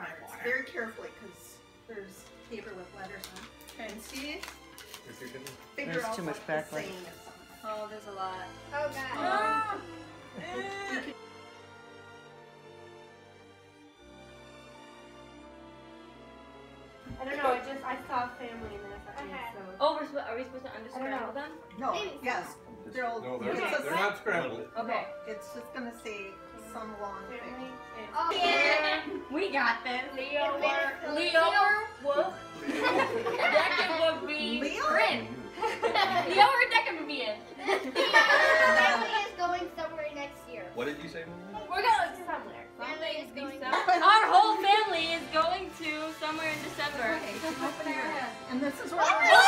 cards very carefully because there's paper with letters on. it. And see, If you can. figure There's out too much what backlight. saying is on it. Oh, there's a lot. Oh god. Ah! I don't know. I just I saw family and then I thought Okay. so. Oh, we're supposed, are we supposed to I don't unscramble them? No, Maybe yes, they'll. No, they're it's not, they're not scrambled. Okay. It's just gonna say some long Family thing. And yeah. We got this. Leo It or is- Leo or Wolf. Decken would be Leo? Rin. Leo or Decken would be in. Family is going somewhere next year. What did you say, We're going to somewhere. Family is going Our whole family is going to somewhere in December. Okay, open your head. And this is where. Yes, and this is where.